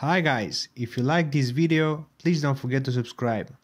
Hi guys, if you like this video, please don't forget to subscribe.